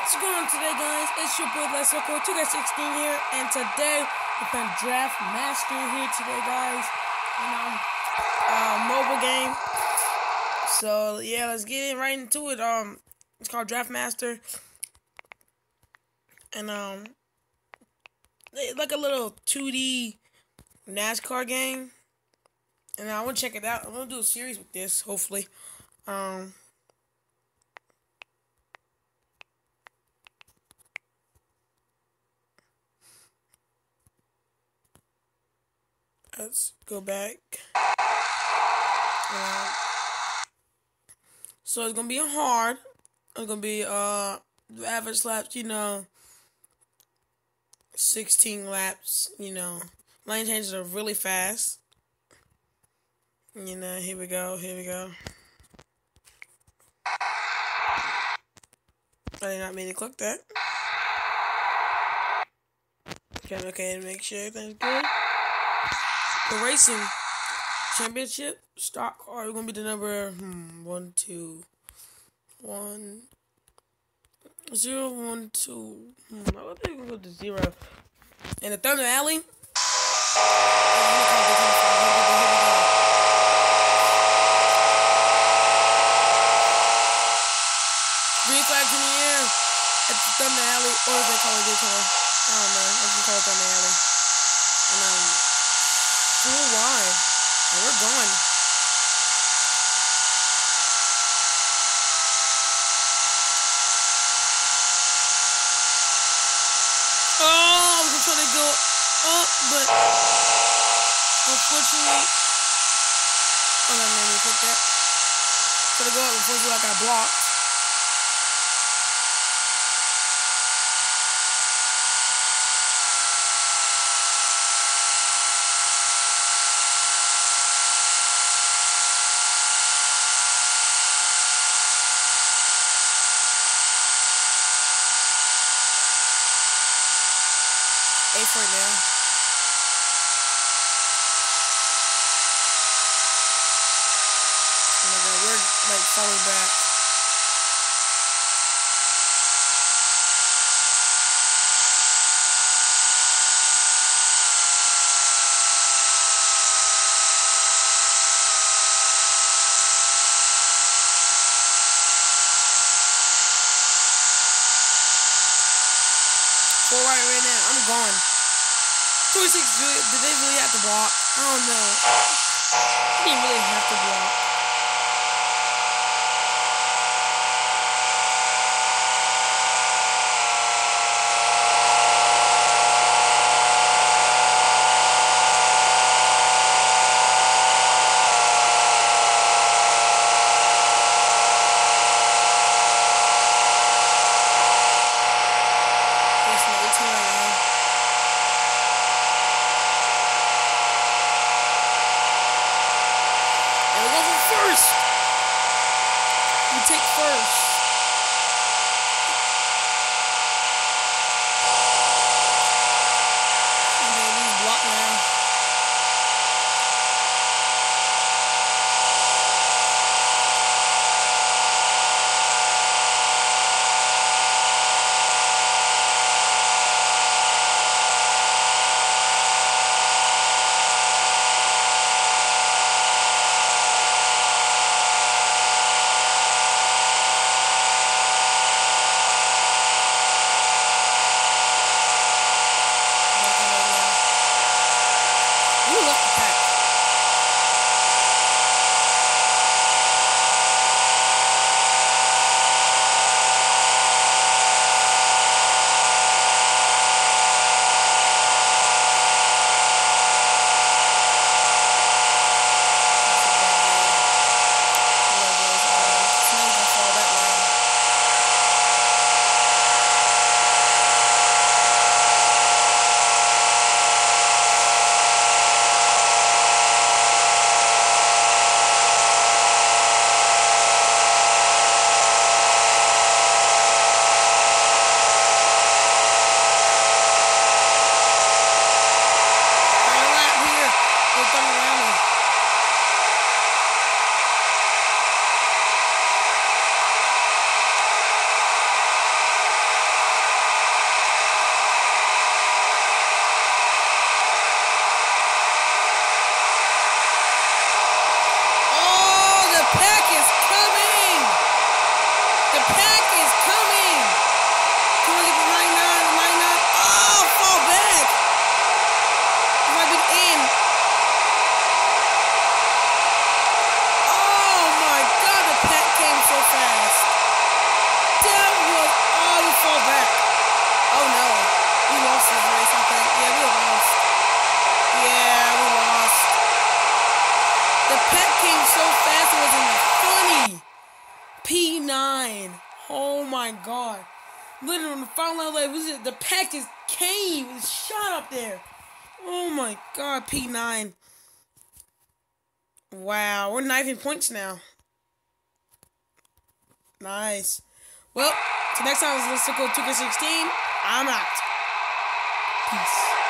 What's going on today, guys? It's your boy Les Circle 2K16 here, and today we're playing Draft Master here today, guys. You know, uh, mobile game. So yeah, let's get in right into it. Um, it's called Draftmaster, and um, like a little 2D NASCAR game. And I want to check it out. I'm gonna do a series with this, hopefully. Um. Let's go back. So it's gonna be hard. It's gonna be uh the average laps, you know, sixteen laps. You know, lane changes are really fast. You know, here we go. Here we go. I did not mean to click that. Okay, okay, make sure everything's good. The racing championship stock car is gonna be the number hmm, one, two, one, zero, one, two. Hmm, I think gonna go to zero. In the Thunder Alley. Green flags in the air at the Thunder Alley, or is they call it Daytona? I don't know. I just call it Thunder Alley. And um, full wide, we're going. Oh, I was trying to go up, but unfortunately, oh no, no, no, click that. Trying to go up, unfortunately, I got blocked. Eighth right now. Oh my god, we're like falling back. Four right right now. I'm going. 26, really, did they really have to block? I don't know. They didn't really have to block. It's 18 right now. And we go for first. We take first. My god. Literally, on the final level, was it, the pack came and shot up there. Oh my god, P9. Wow, we're knifing points now. Nice. Well, so next time, let's go 2K16. I'm out. Peace.